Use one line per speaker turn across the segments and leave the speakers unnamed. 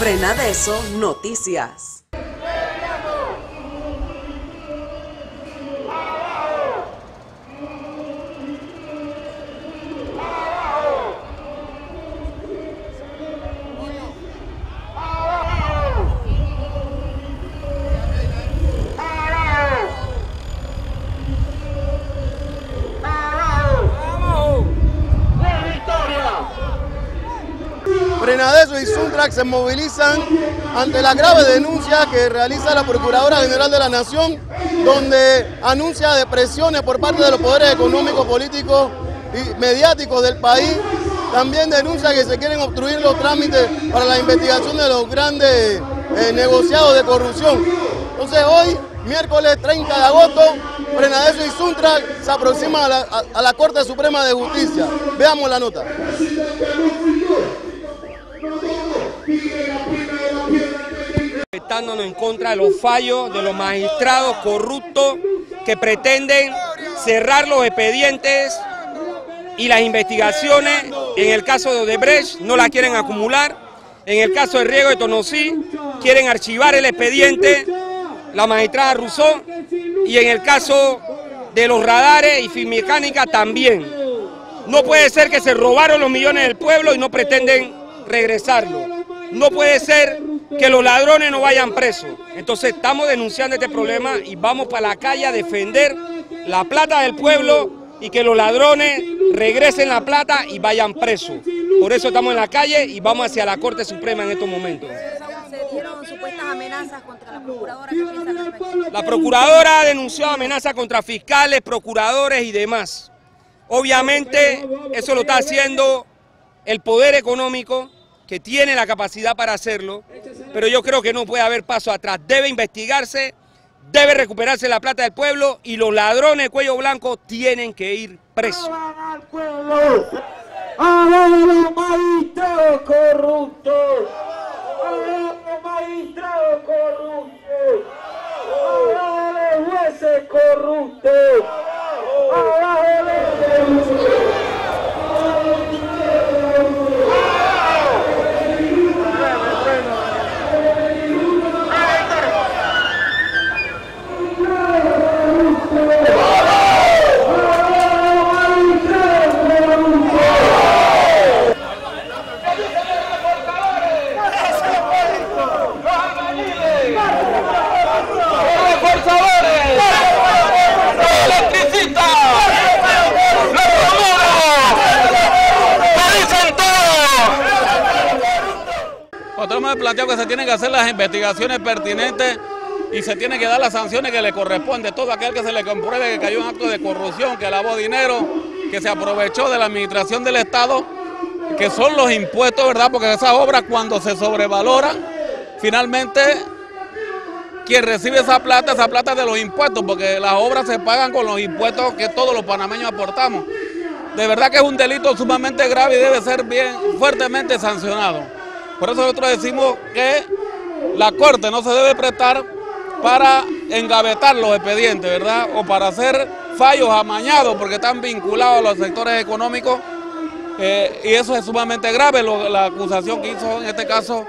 Frena de eso, noticias.
Frenadeso y Suntrack se movilizan ante la grave denuncia que realiza la Procuradora General de la Nación, donde anuncia depresiones por parte de los poderes económicos, políticos y mediáticos del país. También denuncia que se quieren obstruir los trámites para la investigación de los grandes eh, negociados de corrupción. Entonces hoy, miércoles 30 de agosto, Frenadeso y Suntrack se aproximan a la Corte Suprema de Justicia. Veamos la nota.
Manifestándonos en contra de los fallos de los magistrados corruptos que pretenden cerrar los expedientes y las investigaciones. En el caso de Odebrecht no la quieren acumular. En el caso de Riego de Tonosí quieren archivar el expediente, la magistrada Rousseau. Y en el caso de los radares y Finmecánica también. No puede ser que se robaron los millones del pueblo y no pretenden regresarlo. No puede ser que los ladrones no vayan presos. Entonces estamos denunciando este problema y vamos para la calle a defender la plata del pueblo y que los ladrones regresen la plata y vayan presos. Por eso estamos en la calle y vamos hacia la Corte Suprema en estos momentos.
Se dieron supuestas amenazas contra la procuradora.
La procuradora ha denunciado amenazas contra fiscales, procuradores y demás. Obviamente eso lo está haciendo el poder económico que tiene la capacidad para hacerlo, pero yo creo que no puede haber paso atrás. Debe investigarse, debe recuperarse la plata del pueblo y los ladrones de cuello blanco tienen que ir presos.
¡A los magistrados corruptos! ¡A los magistrados corruptos!
Planteado que se tienen que hacer las investigaciones pertinentes y se tienen que dar las sanciones que le corresponden. Todo aquel que se le compruebe que cayó en acto de corrupción, que lavó dinero, que se aprovechó de la administración del Estado, que son los impuestos, ¿verdad? Porque esas obras cuando se sobrevaloran, finalmente quien recibe esa plata, esa plata de los impuestos, porque las obras se pagan con los impuestos que todos los panameños aportamos. De verdad que es un delito sumamente grave y debe ser bien fuertemente sancionado. Por eso nosotros decimos que la Corte no se debe prestar para engavetar los expedientes, ¿verdad? O para hacer fallos amañados porque están vinculados a los sectores económicos eh, y eso es sumamente grave, la acusación que hizo en este caso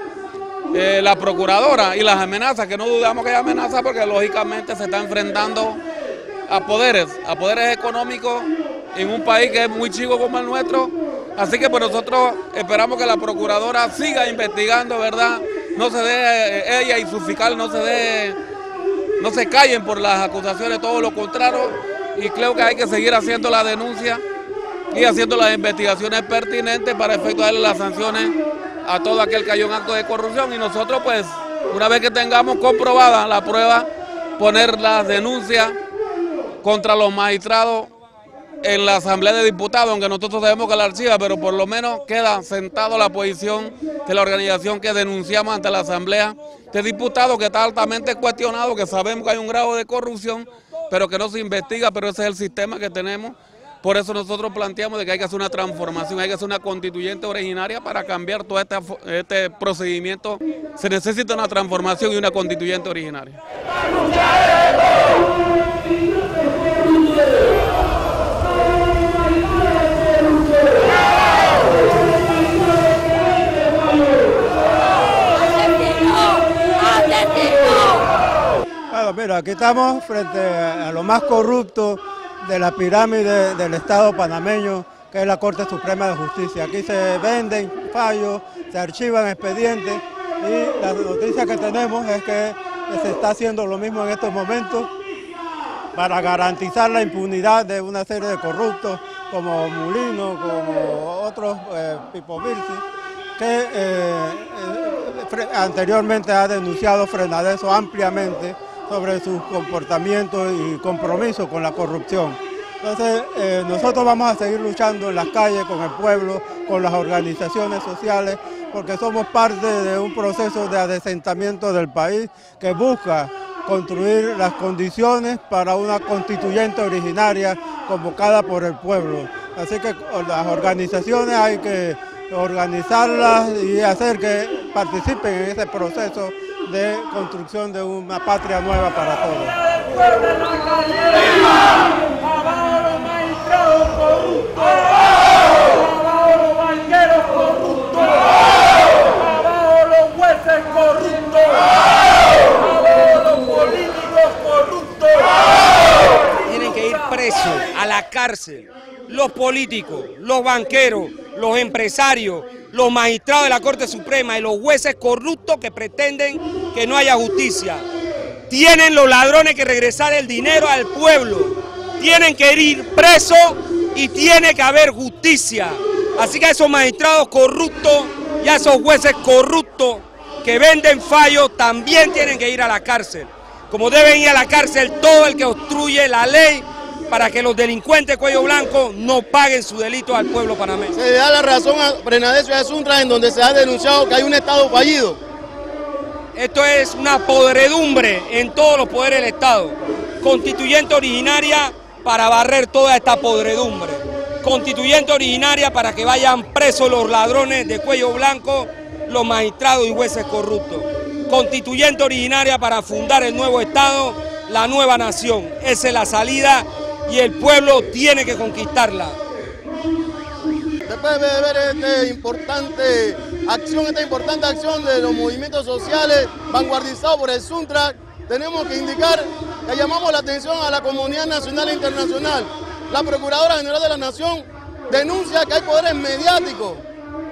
eh, la procuradora y las amenazas, que no dudamos que hay amenazas porque lógicamente se está enfrentando a poderes, a poderes económicos en un país que es muy chico como el nuestro. Así que pues nosotros esperamos que la procuradora siga investigando, ¿verdad? No se dé, eh, ella y su fiscal no se dé, no se callen por las acusaciones, todo lo contrario. Y creo que hay que seguir haciendo la denuncia y haciendo las investigaciones pertinentes para efectuar las sanciones a todo aquel que cayó en acto de corrupción y nosotros pues una vez que tengamos comprobada la prueba poner las denuncias contra los magistrados en la Asamblea de Diputados, aunque nosotros sabemos que la archiva, pero por lo menos queda sentado la posición de la organización que denunciamos ante la Asamblea de Diputados, que está altamente cuestionado, que sabemos que hay un grado de corrupción, pero que no se investiga, pero ese es el sistema que tenemos. Por eso nosotros planteamos de que hay que hacer una transformación, hay que hacer una constituyente originaria para cambiar todo este, este procedimiento. Se necesita una transformación y una constituyente originaria.
Aquí estamos frente a lo más corrupto de la pirámide del Estado panameño, que es la Corte Suprema de Justicia. Aquí se venden fallos, se archivan expedientes y la noticia que tenemos es que se está haciendo lo mismo en estos momentos para garantizar la impunidad de una serie de corruptos como Mulino, como otros eh, Pipo que eh, eh, anteriormente ha denunciado Frenadeso ampliamente sobre sus comportamientos y compromiso con la corrupción. Entonces, eh, nosotros vamos a seguir luchando en las calles, con el pueblo, con las organizaciones sociales, porque somos parte de un proceso de adesentamiento del país que busca construir las condiciones para una constituyente originaria convocada por el pueblo. Así que las organizaciones hay que organizarlas y hacer que participen en ese proceso de construcción de una patria nueva para todos.
Tienen que ir presos a la cárcel los políticos, los banqueros, los empresarios, los magistrados de la Corte Suprema y los jueces corruptos que pretenden que no haya justicia. Tienen los ladrones que regresar el dinero al pueblo, tienen que ir presos y tiene que haber justicia. Así que a esos magistrados corruptos y a esos jueces corruptos que venden fallos también tienen que ir a la cárcel. Como deben ir a la cárcel todo el que obstruye la ley para que los delincuentes cuello blanco no paguen su delito al pueblo panameño.
Se da la razón a Brenadesio de Asuntra en donde se ha denunciado que hay un Estado fallido.
Esto es una podredumbre en todos los poderes del Estado. Constituyente originaria para barrer toda esta podredumbre. Constituyente originaria para que vayan presos los ladrones de cuello blanco, los magistrados y jueces corruptos. Constituyente originaria para fundar el nuevo Estado, la nueva nación. Esa es la salida y el pueblo tiene que conquistarla.
Después de ver esta importante acción, esta importante acción de los movimientos sociales vanguardizados por el Suntrack, tenemos que indicar que llamamos la atención a la comunidad nacional e internacional. La Procuradora General de la Nación denuncia que hay poderes mediáticos.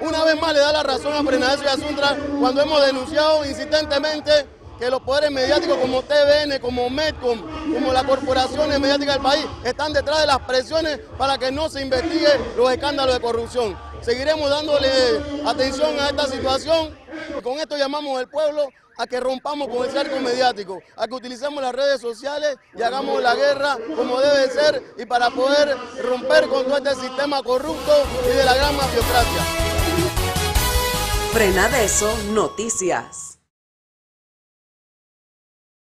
Una vez más le da la razón a Frenadeso y a Suntra cuando hemos denunciado insistentemente que los poderes mediáticos como TVN, como Medcom, como las corporaciones mediáticas del país están detrás de las presiones para que no se investiguen los escándalos de corrupción. Seguiremos dándole atención a esta situación y con esto llamamos al pueblo a que rompamos con el cerco mediático, a que utilicemos las redes sociales y hagamos la guerra como debe ser y para poder romper con todo este sistema corrupto y de la gran mafiocracia.
Frena de eso, noticias.